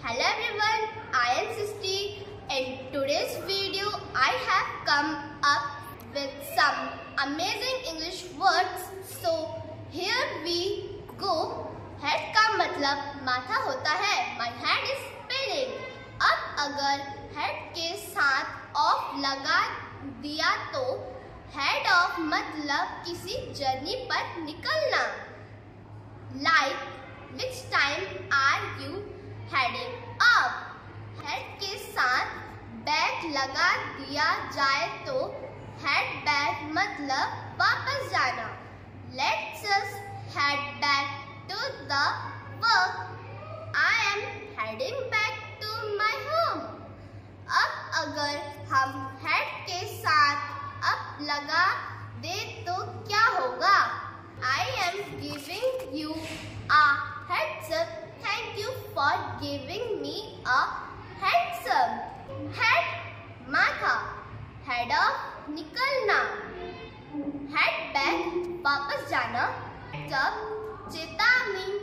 Hello everyone, I am Sisti. In today's video, I have come up with some amazing English words. So here we go. Head का मतलब माथा होता है. My head is spinning. अब अगर head के साथ off लगा दिया तो head off मतलब किसी जर्नी पर निकलना. Like which time are you heading up? Head के साथ बैग लगा दिया जाए तो हेड बैग मतलब वापस जाना। Let's us head back to the work I am heading back to my home अब अगर हम हेड के साथ अप लगा दे तो क्या होगा? I am giving you a heads up thank you for giving me a handsome head माथा हेड निकलना। हेड बैक वापस जाना। जब चेतावनी।